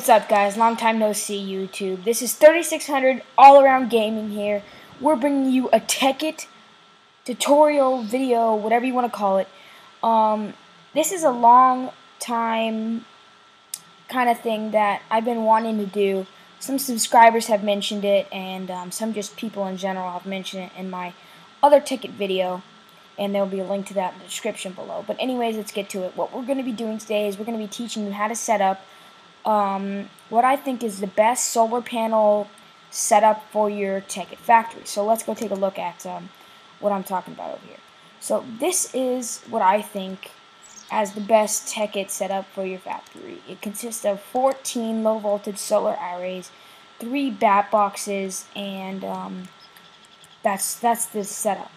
What's up, guys? Long time no see, YouTube. This is 3600 All Around Gaming here. We're bringing you a Tekkit tutorial video, whatever you want to call it. Um, this is a long time kind of thing that I've been wanting to do. Some subscribers have mentioned it, and um, some just people in general have mentioned it in my other Tekkit video and there will be a link to that in the description below. But anyways, let's get to it. What we're going to be doing today is we're going to be teaching you how to set up um, what I think is the best solar panel setup for your Tekkit factory. So let's go take a look at um, what I'm talking about over here. So this is what I think as the best Tekkit setup for your factory. It consists of 14 low voltage solar arrays, three bat boxes, and um, that's that's the setup.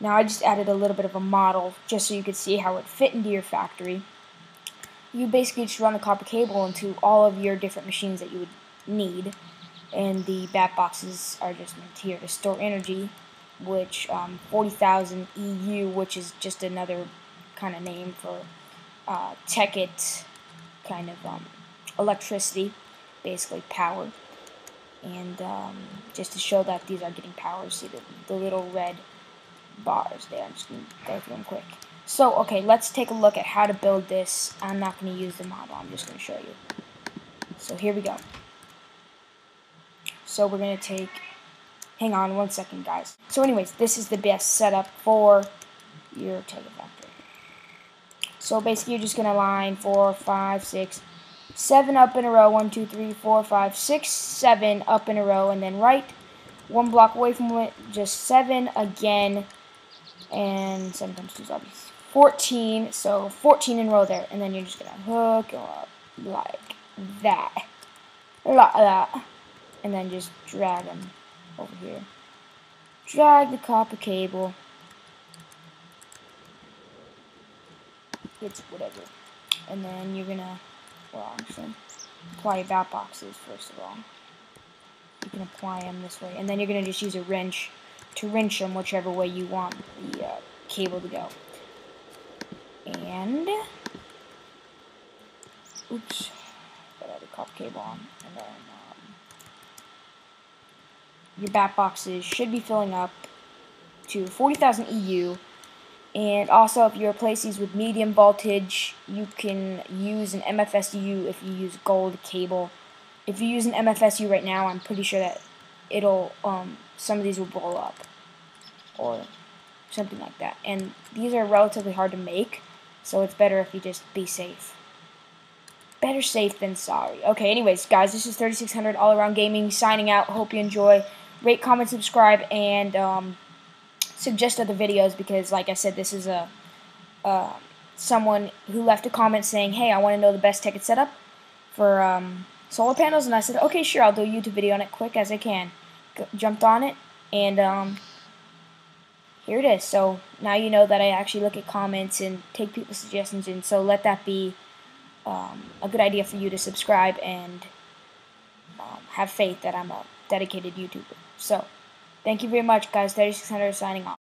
Now I just added a little bit of a model just so you could see how it fit into your factory. You basically just run the copper cable into all of your different machines that you would need. And the bat boxes are just meant here to store energy, which um, 40,000 EU, which is just another kind of name for uh, Tekkit kind of um, electricity, basically power. And um, just to show that these are getting power, see the, the little red bars there. I'm just going to go through them quick. So, okay, let's take a look at how to build this. I'm not going to use the model. I'm just going to show you. So, here we go. So, we're going to take... Hang on one second, guys. So, anyways, this is the best setup for your Tekkit factory. So, basically, you're just going to line four, five, six, seven up in a row. One, two, three, four, five, six, seven up in a row. And then right one block away from it, just seven again and 7 times 2 is obviously 14, so 14 in row there, and then you're just to hook up like that, like that, and then just drag them over here. Drag the copper cable. It's whatever. And then you're to, well, actually, apply your bat boxes first of all. You can apply them this way, and then you're to just use a wrench to wrench them whichever way you want the uh, cable to go. And, oops, got the copper cable on, and then um, your bat boxes should be filling up to 40,000 EU. And also, if you replace these with medium voltage, you can use an MFSU if you use gold cable. If you use an MFSU right now, I'm pretty sure that it'll um, some of these will blow up or something like that. And these are relatively hard to make, so it's better if you just be safe. Better safe than sorry. Okay, anyways, guys, this is 3600 All Around Gaming signing out. Hope you enjoy. Rate, comment, subscribe, and um, suggest other videos because, like I said, this is a uh, someone who left a comment saying, "Hey, I want to know the best Tekkit setup for um, solar panels," and I said, "Okay, sure, I'll do a YouTube video on it quick as I can." G jumped on it, and um, here it is. So now you know that I actually look at comments and take people's suggestions, and so let that be um, a good idea for you to subscribe and um, have faith that I'm a dedicated YouTuber. So, thank you very much, guys. 3600 signing off.